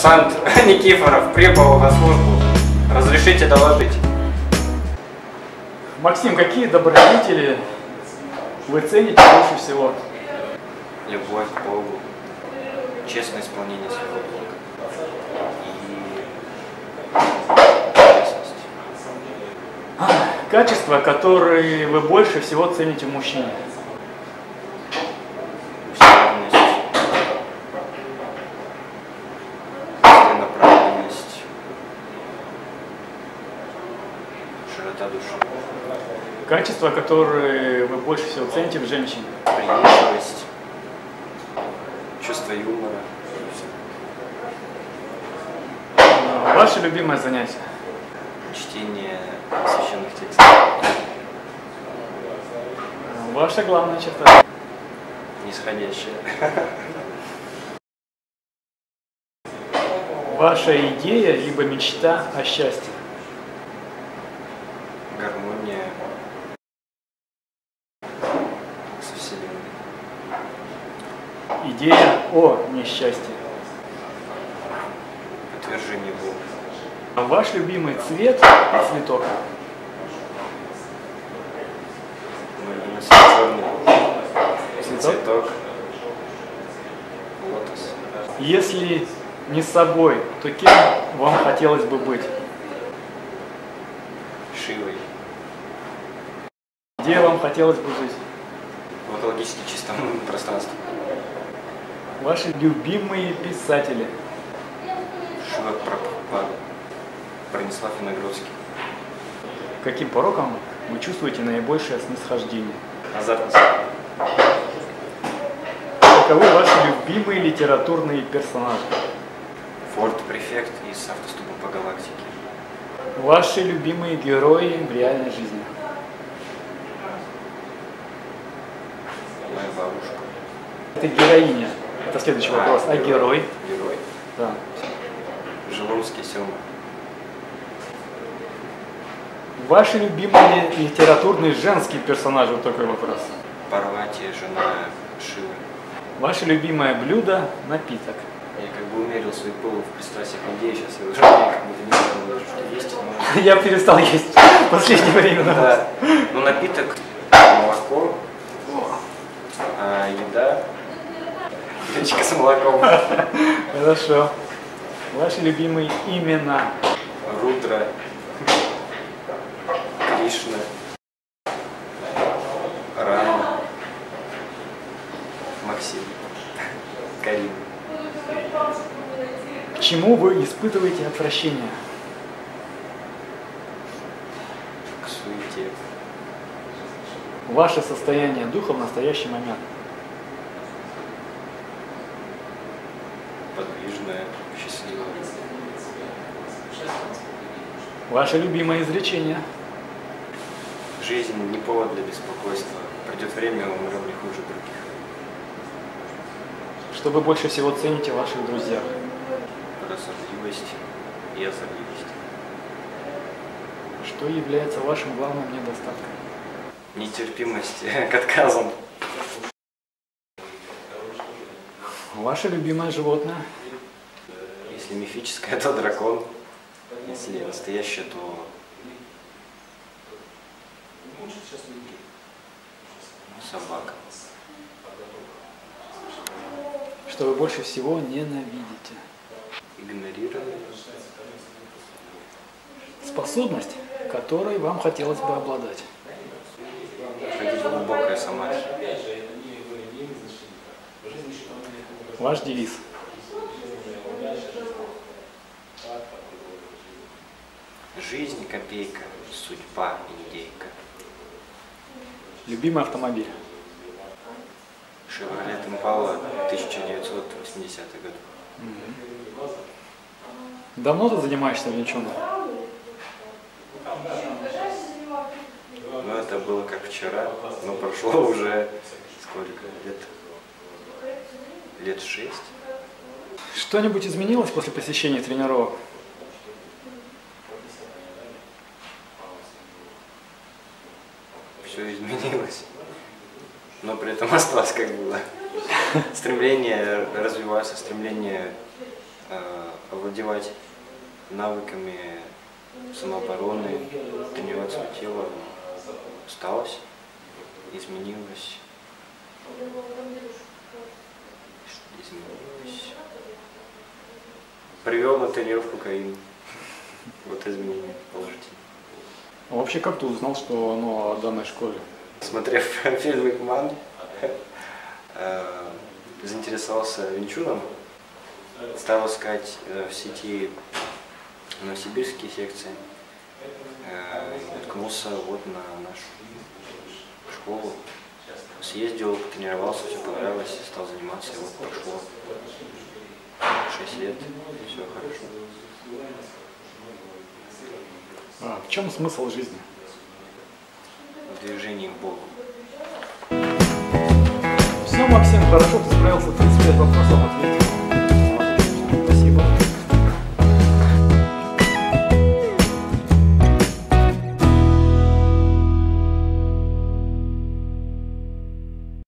Курсант Никифоров прибыл на службу. Разрешите доложить. Максим, какие добродетели вы цените больше всего? Любовь к Богу, честное исполнение своего долга и честность. Качества, которые вы больше всего цените в мужчине? Широта души, Качества, которые вы больше всего цените в женщине? приветливость, чувство юмора. А, Ваше любимое занятие? чтение священных текстов, А, Ваша главная черта? нисходящее, Ваша идея либо мечта о счастье? Гармония со Вселенной, Идея о несчастье? подтверждение Бога, А Ваш любимый цвет и цветок? мой любимый Цветок? цветок, лотос, Если не собой, то кем вам хотелось бы быть? Шивой, Где вам хотелось бы жить? в экологически чистом пространстве, Ваши любимые писатели? Шива Прабхупада, Бронислав Иногровский, Каким пороком вы чувствуете наибольшее снисхождение? азартность, Каковы ваши любимые литературные персонажи? Форд Префект из автостопа по галактике, Ваши любимые герои в реальной жизни? Это героиня. Это следующий вопрос. А герой? герой, Да. Жиловский Сема, Ваши любимые литературные женские персонажи? Вот такой вопрос. Парвати, жена Шивы. Ваше любимое блюдо, напиток. Я как бы умерил свой пыл в пристрастиях людей, сейчас я уже как будто не знаю даже, что есть. но- Я перестал есть в последнее время. Да. Ну, напиток, молоко, а еда, гречка с молоком, Хорошо. Ваши любимые имена. Рудра, Кришна, Рама, Максим, Карин. К чему вы испытываете отвращение? к суете, Ваше состояние духа в настоящий момент. Подвижная, счастливая. Ваше любимое изречение. Жизнь не повод для беспокойства. Придет время, умрем не хуже других. Что вы больше всего цените в ваших друзьях? Прозорливость и озорливость. Что является вашим главным недостатком? Нетерпимость к отказам. Ваше любимое животное? Если мифическое, то дракон. Если настоящее, то собака. Что вы больше всего ненавидите? Игнорирование. Способность, которой вам хотелось бы обладать. Ваш девиз. Жизнь копейка, судьба индейка. Любимый автомобиль. Шевролет Импала 1980 год. Давно ты занимаешься увлеченно? Ну, это было как вчера, но прошло уже сколько лет? Лет шесть. Что-нибудь изменилось после посещения тренировок? Все изменилось. Но при этом осталось как было. Стремление развиваться, стремление э, овладевать навыками самообороны, тренировать свое тело осталось, изменилось. Изменилось. Привел на тренировку Каин. Вот изменения положительные. А вообще, как ты узнал, что оно о данной школе? Смотрев фильм «Икман», э, заинтересовался Винчуном, стал искать э, в сети новосибирские секции, э, наткнулся вот на нашу школу. Съездил, потренировался, все понравилось, стал заниматься, и вот прошло 6 лет, все хорошо. А, в чем смысл жизни? В движении к Богу. Все, Максим, хорошо ты справился, 35 вопросов ответил.